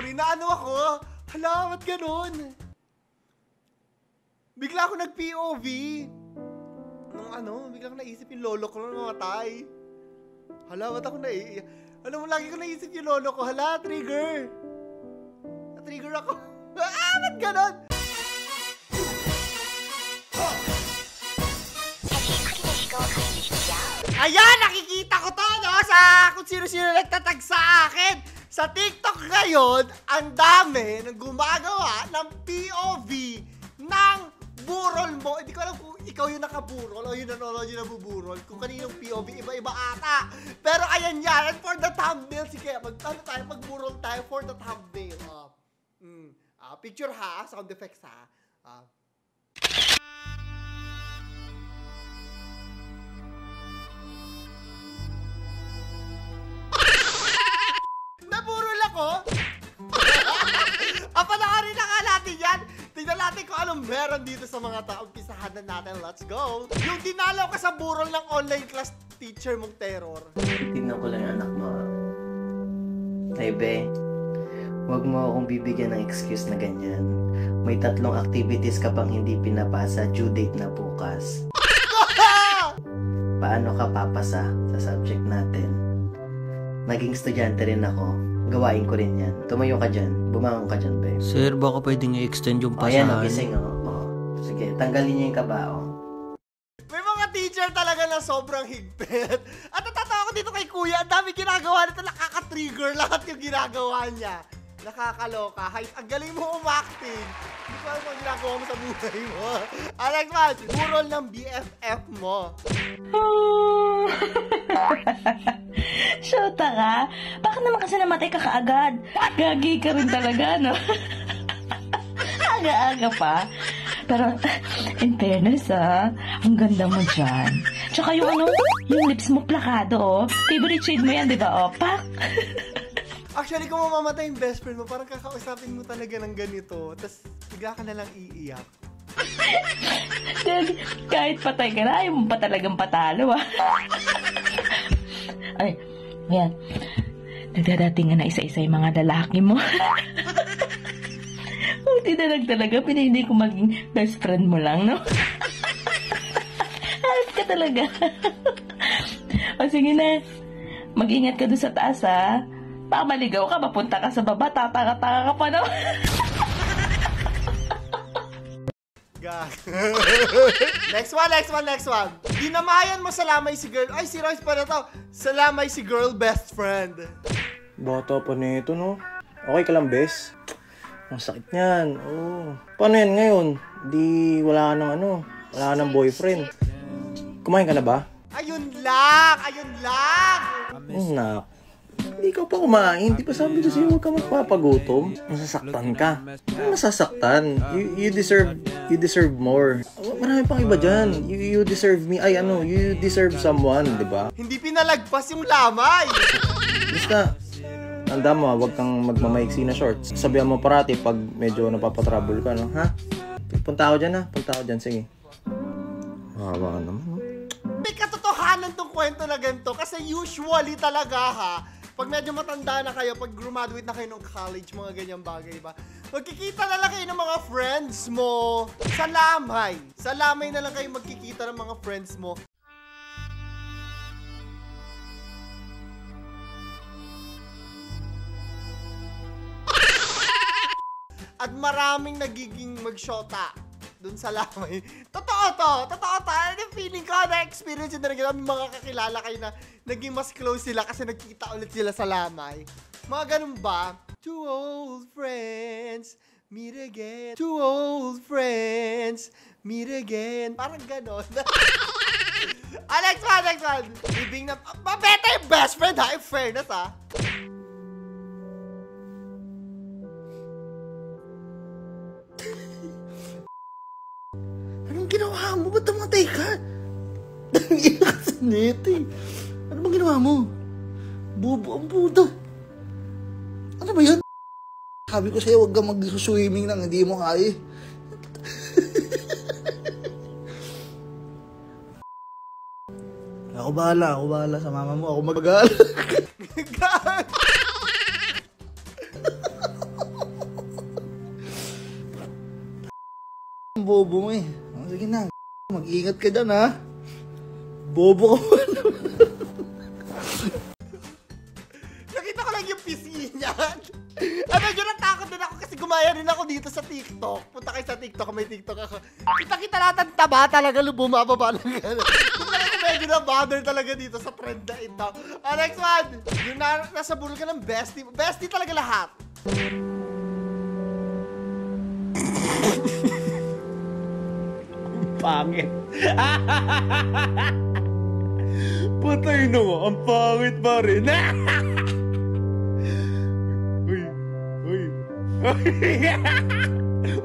sorry na ano ako. Hala, ba't ganun? Bigla ako nag-POV. Nung ano, bigla ko naisip yung lolo ko nung namatay. Hala, ba't ako naiiyak? Alam mo, lagi ko naisip yung lolo ko. Hala, trigger. Na-trigger ako. ah, ba't ganon? Ayan, nakikita ko to, no? Sa kung sino-sino nagtatag sa akin. Sa TikTok ngayon, ang dami nang gumagawa ng POV ng burol mo. Hindi ko alam kung ikaw yung nakaburol o yung nanonood yung nabuburol. Kung kaninong POV, iba-iba ata. Pero ayan yan. And for the thumbnail, sige, mag, ano tayo, magburol tayo for the thumbnail. Oh. Mm. Ah, picture ha, sound effects ha. Ah. Naburol ako. Apanakarin na nga natin yan. Tingnan natin kung anong meron dito sa mga tao. Umpisahan na natin. Let's go. Yung dinalaw ka sa burol ng online class teacher mong terror. Tingnan ko lang yung anak mo. Hey, be. Huwag mo akong bibigyan ng excuse na ganyan. May tatlong activities ka pang hindi pinapasa, due date na bukas. Paano ka papasa sa subject natin? Naging estudyante rin ako. Gawain ko rin yan. Tumayo ka dyan. Bumangon ka dyan, be. Sir, baka pwedeng i-extend yung O yan, pasahan. nagising oh. oh. Sige, tanggalin niyo yung kabao. May mga teacher talaga na sobrang higpit. At natatawa ko dito kay kuya. Ang dami ginagawa nito. Nakaka-trigger lahat yung ginagawa niya. Nakakaloka. Hay, ang galing mo umacting. Hindi ko alam kung ginagawa mo sa buhay mo. Alex man, burol ng BFF mo. Shota ka? Bakit naman kasi namatay ka kaagad? Gagi ka rin talaga, no? Aga-aga pa. Pero, in fairness, ah, ang ganda mo dyan. Tsaka yung ano, yung lips mo plakado, oh. Favorite shade mo yan, di ba? Oh, pak! Actually, kung mamamatay yung best friend mo, parang kakausapin mo talaga ng ganito. Tapos, bigla ka na lang iiyak. Then, kahit patay ka na, ayaw mo pa talagang patalo, ah. Ayan. Nagdadating na isa-isa yung mga lalaki mo. Buti na lang talaga, pinili ko maging best friend mo lang, no? Ayos ka talaga. o sige na, mag-ingat ka doon sa taas, ha? Baka maligaw ka, mapunta ka sa baba, tataka-taka ka pa, no? Gag. next one, next one, next one. Dinamayan mo sa lamay si girl. Ay, si Royce pa na to. Sa lamay si girl best friend. Bata pa nito, no? Okay ka lang, bes? Ang sakit niyan. Oo. Paano yan ngayon? Di wala ka ng ano, wala ka ng boyfriend. Kumain ka na ba? Ayun lang! Ayun lang! Oh, nak. Hindi ka pa kumain. Di ba sabi ko sa'yo, huwag ka magpapagutom. Masasaktan ka. Masasaktan? You, you deserve, you deserve more. Marami pang iba dyan. You, you deserve me. Ay, ano, you deserve someone, di ba? Hindi pinalagpas yung lamay! Basta, tanda mo, huwag kang magmamaiksi na shorts. Sabihan mo parati pag medyo napapatrouble ka, no? Ha? Punta ako dyan, ha? Punta ako dyan, sige. Hawa ka naman, no? May katotohanan tong kwento na ganito kasi usually talaga ha, pag medyo matanda na kayo, pag graduate na kayo ng college, mga ganyang bagay, ba? Magkikita na lang kayo ng mga friends mo sa lamay. Sa lamay na lang kayo magkikita ng mga friends mo. At maraming nagiging magshota dun sa lamay. Totoo to! Totoo to! Ano feeling ko na experience yun na rin may mga kakilala kayo na naging mas close sila kasi nagkita ulit sila sa lamay. Mga ganun ba? Two old friends, meet again. Two old friends, meet again. Parang ganon. ah, next one, next one. Ibig na, mabeta yung best friend ha, in fairness ha. Nete. Ano bang ginawa mo? Bobo ang puta. Ano ba yan? Sabi ko sa'yo, huwag kang mag-swimming nang hindi mo kaya. ako bahala, ako bahala sa mama mo. Ako magagala. Ang bobo mo eh. Sige na, mag-ingat ka dyan ha. Bobo ka pa Nakita ko lang yung PC niya. Ay, medyo natakot din ako kasi gumaya rin ako dito sa TikTok. Punta kayo sa TikTok, may TikTok ako. Kita-kita natin taba talaga bumababa ng gano'n. Medyo na-bother talaga dito sa trend na ito. Ah, next one! Yung na, nasa bulol ka ng bestie. Bestie talaga lahat. Pangit. Patay na nga, ang pangit pa rin. uy, uy.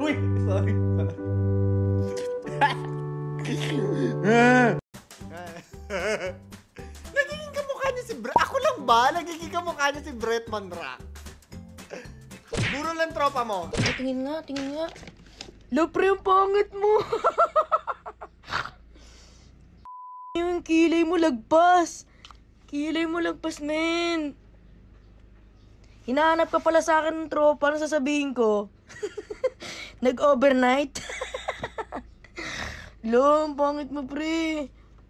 uy, sorry. Nagiging kamukha niya si Brett. Ako lang ba? Nagiging kamukha niya si Brett Manrak. Buro lang tropa mo. Ay, tingin nga, tingin nga. Lopre, ang pangit mo. Yung kilay mo lagpas. Kilay mo lagpas, men. Hinahanap ka pala sa akin ng tropa. Ano sasabihin ko? Nag-overnight? Lo, ang pangit mo, pre.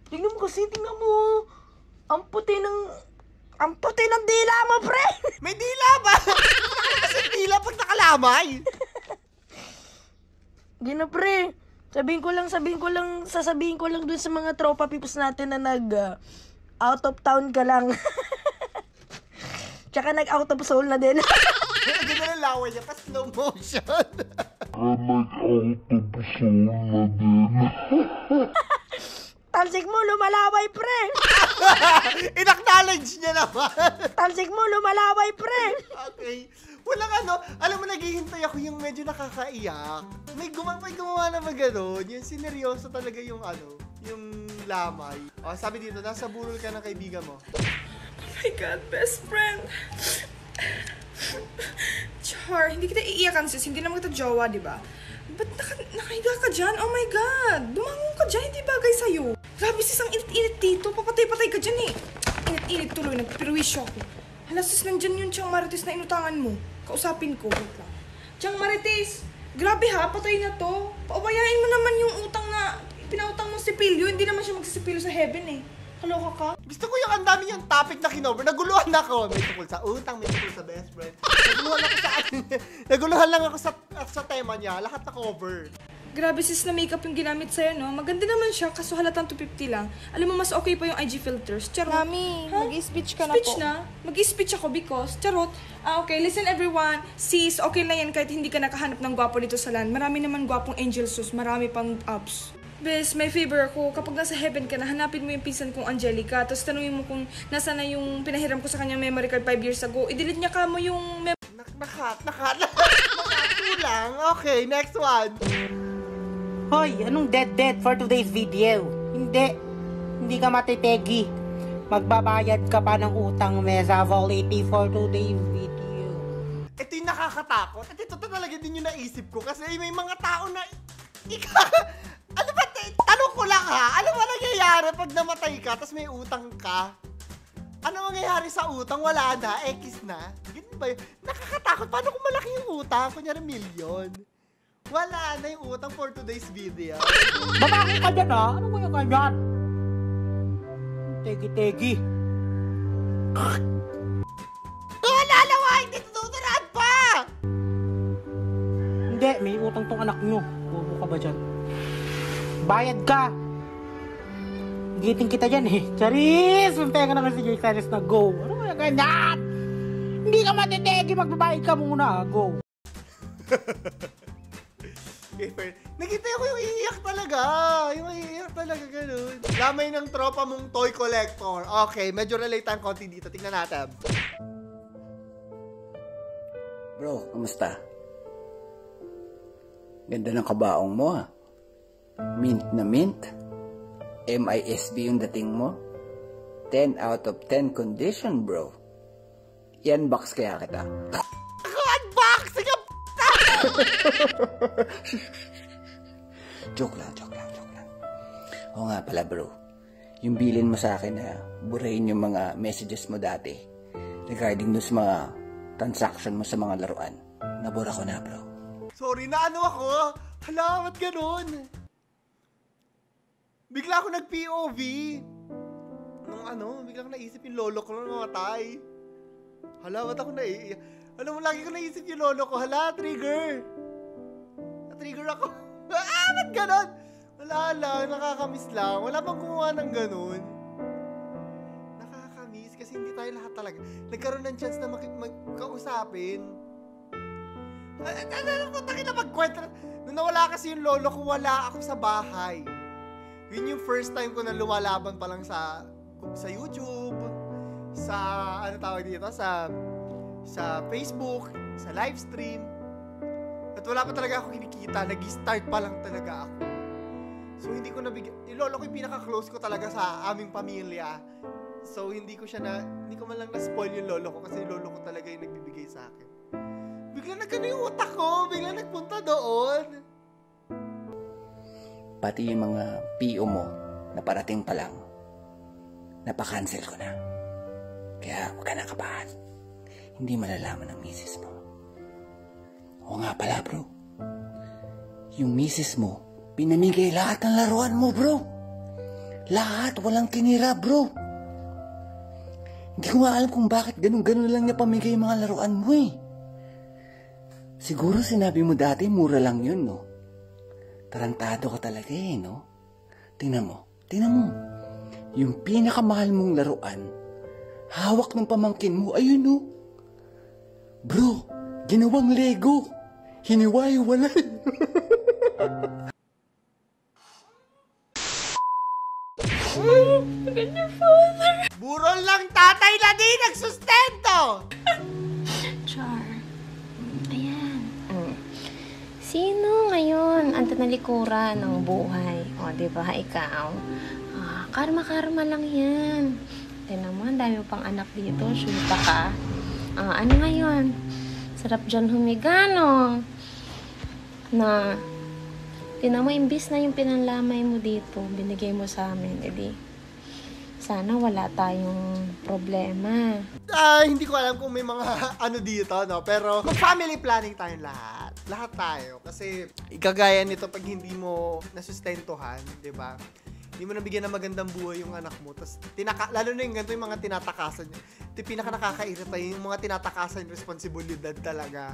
Tingnan mo kasi, tingnan mo. Ang puti ng... Ang puti ng dila mo, pre! May dila ba? Ano kasi dila pag nakalamay? Gina pre. Sabihin ko lang, sabihin ko lang, sasabihin ko lang dun sa mga tropa peoples natin na nag ah, out of town ka lang. Tsaka nag out of soul na din. Ganun ang laway niya, pa slow motion. Talsik mo, lumalaway pre. In-acknowledge niya naman. Talsik mo, lumalaway pre. okay. Walang ano, alam mo, naghihintay ako yung medyo nakakaiyak. May gumawa, may gumawa na mag ano, yung sineryoso talaga yung ano, yung lamay. O, sabi dito, nasa burol ka ng kaibigan mo. my God, best friend. Char, hindi kita iiyakan sis. Hindi naman kita jowa, di ba? Ba't naka, nakahiga ka dyan? Oh my God! Dumangon ka dyan, hindi bagay sa'yo. Grabe sis, ang init-init dito. Papatay-patay ka dyan eh. Init-init tuloy, nagpirwisyo ako. Hala sis, nandyan yung Chang Marites na inutangan mo. Kausapin ko, wait lang. Chang Marites, grabe ha, patay na to. Paubayain mo naman yung utang na pinautang mo si Pilyo. Hindi naman siya magsisipilyo sa heaven eh. Kaloka ka? Gusto ko yung ang dami yung topic na kinover. Naguluhan ako. May tungkol sa utang, may tungkol sa best friend. Naguluhan ako sa Naguluhan lang ako sa sa tema niya. Lahat na cover. Grabe sis na makeup yung ginamit sa'yo, no? Maganda naman siya, kaso halatang 250 lang. Alam mo, mas okay pa yung IG filters. Charot. Mami, Ha? mag-speech ka na Speech po. na? Mag-speech ako because, charot. Ah, okay, listen everyone. Sis, okay lang yan kahit hindi ka nakahanap ng gwapo dito sa land. Marami naman gwapong angel sus, marami pang abs. Bes, may favor ako. Kapag nasa heaven ka na, hanapin mo yung pinsan kong Angelica. Tapos tanungin mo kung nasa na yung pinahiram ko sa kanya memory card 5 years ago. I-delete niya ka mo yung mem- Nak nakat, nakat. Nakatulang. Okay, next one. Hoy, anong dead-dead for today's video? Hindi. Hindi ka matitegi. Magbabayad ka pa ng utang mesa volity for today's video. Ito yung nakakatakot. At ito talaga din yung naisip ko. Kasi may mga tao na... Ika... Ano ba? Tanong ko lang ha. Ano ba nangyayari pag namatay ka tapos may utang ka? Ano mangyayari sa utang? Wala na. X na. Ganun ba yun? Nakakatakot. Paano kung malaki yung utang? Kunyari milyon. Wala na yung utang for today's video. Babae ka dyan ha? Ano mo yung ganyan? Tegi-tegi. Wala na wa! Hindi tututuraan pa! Hindi, may utang tong anak nyo. Bobo ka ba dyan? Bayad ka! Giting kita dyan eh. Charis! Muntayan ka na kasi Jay Cyrus na go. Ano mo yung ganyan? Hindi ka matitegi. Magbabayad ka muna. Go. Fair. Nakita ko yung iiyak talaga. Yung iiyak talaga ganun. Lamay ng tropa mong toy collector. Okay, medyo relate ang konti dito. Tingnan natin. Bro, kamusta? Ganda ng kabaong mo ah. Mint na mint. MISB yung dating mo. 10 out of 10 condition, bro. I-unbox kaya kita. Joke lang, joke lang, joke lang. Oo nga pala, bro. Yung bilin mo sa akin na burahin yung mga messages mo dati regarding dun sa mga transaction mo sa mga laruan. Nabura ko na, bro. Sorry na ano ako. Hala, ba't ganun? Bigla ako nag-POV. Nung ano, bigla ko naisip yung lolo ko nung namatay. Hala, ba't ako naiiyak? Alam mo, lagi ko naisip yung lolo ko. Hala, trigger. Na-trigger ako. ah, ba't ganun? Wala lang, nakakamiss lang. Wala bang gumawa ng ganun? Nakakamiss kasi hindi tayo lahat talaga. Nagkaroon ng chance na maki- magkausapin. Ano po, takin na magkwento. Nung nawala kasi yung lolo ko, wala ako sa bahay. Yun yung first time ko na lumalaban pa lang sa sa YouTube, sa ano tawag dito, sa sa Facebook, sa live stream. At wala pa talaga ako kinikita, nag-start pa lang talaga ako. So hindi ko nabigyan, yung lolo ko yung pinaka-close ko talaga sa aming pamilya. So hindi ko siya na, hindi ko man lang na-spoil yung lolo ko kasi yung lolo ko talaga yung nagbibigay sa akin. Bigla nagkano yung utak ko, bigla nagpunta doon. Pati yung mga PO mo na parating pa lang, napakancel ko na. Kaya huwag ka nakabahan. Hindi malalaman ng misis mo. Oo nga pala bro. Yung misis mo, pinamigay lahat ng laruan mo bro. Lahat, walang tinira bro. Hindi ko alam kung bakit ganun-ganun lang niya pamigay yung mga laruan mo eh. Siguro sinabi mo dati mura lang yun, no? Tarantado ka talaga eh, no? Tingnan mo, tingnan mo. Yung pinakamahal mong laruan, hawak ng pamangkin mo, ayun no. Bro, ginawang Lego. Hiniwai-walay. Burol lang tatay na di nagsustento! Char. Ayan. Mm. Sino ngayon ang tanalikuran ng buhay? O, di ba, ikaw? Ah, karma-karma lang yan. Tignan mo, ang dami pang anak dito. Shoota ka. Ah, ano ngayon? Sarap dyan humiga, no? Na, tinan mo, imbis na yung pinanlamay mo dito, binigay mo sa amin, edi, sana wala tayong problema. Ah, hindi ko alam kung may mga ano dito, no? Pero mag-family planning tayong lahat. Lahat tayo. Kasi ikagaya nito pag hindi mo nasustentuhan, di ba? Hindi mo nabigyan ng magandang buhay yung anak mo. Tapos, tinaka, lalo na yung ganito yung mga tinatakasan. Ito yung pinaka nakakairita yung mga tinatakasan yung responsibilidad talaga.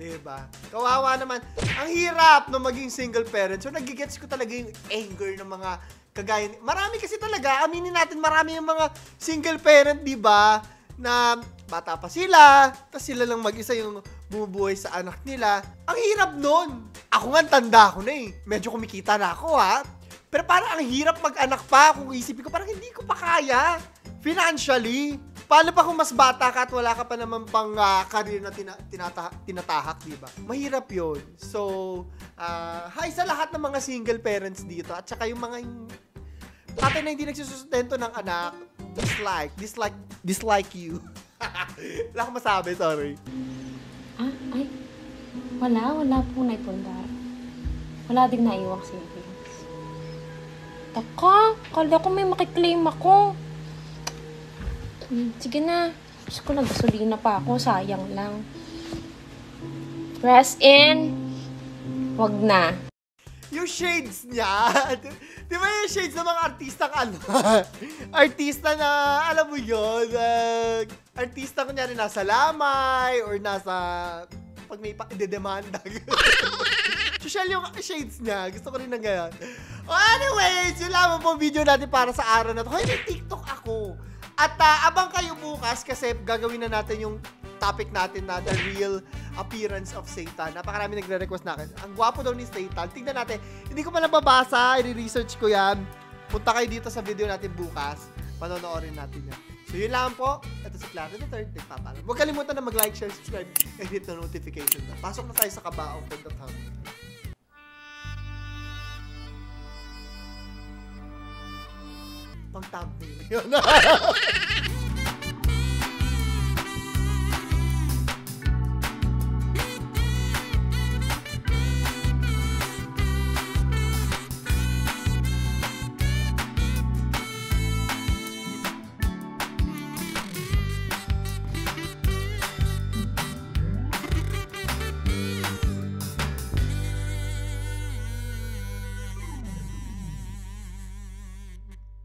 Di ba? Kawawa naman. Ang hirap no maging single parent. So, nagigets ko talaga yung anger ng mga kagaya. Marami kasi talaga, aminin natin, marami yung mga single parent, di ba? Na bata pa sila, tapos sila lang mag-isa yung bumubuhay sa anak nila. Ang hirap nun. Ako nga, tanda ko na eh. Medyo kumikita na ako ha. Pero parang ang hirap mag-anak pa. Kung isipin ko, parang hindi ko pa kaya. Financially. Paano pa kung mas bata ka at wala ka pa naman pang ah, career na tina- tinata- tinatahak, di ba? Mahirap yon So, ah, hi sa lahat ng mga single parents dito. At saka yung mga yung tatay na hindi nagsusustento ng anak, dislike, dislike, dislike you. wala akong masabi, sorry. Ah, ay, wala, wala po na ipundar. Wala din naiwang savings. Taka, kala ko may makiklaim ako. Hmm, sige na. Diyos ko, nagasolina pa ako. Sayang lang. Rest in. Wag na. yung shades niya, di, ba yung shades ng mga artistang ano? artista na, alam mo yun, uh, artista kunyari nasa lamay or nasa, pag may pa, idedemanda. Social yung shades niya. Gusto ko rin ng ganyan. Anyways, yun lamang po video natin para sa araw na to. Hoy, may TikTok ako. At ah, abang kayo bukas kasi gagawin na natin yung topic natin na the real appearance of Satan. Napakarami nagre-request na akin. Ang gwapo daw ni Satan. Tingnan natin. Hindi ko pa nababasa. I-research ko yan. Punta kayo dito sa video natin bukas. Panonoorin natin yan. So yun lang po. Ito si Clara the third. Nagpapalam. Huwag kalimutan na mag-like, share, subscribe, and hit the notification. Pasok na tayo sa kabaong Pang thumbnail. Yun.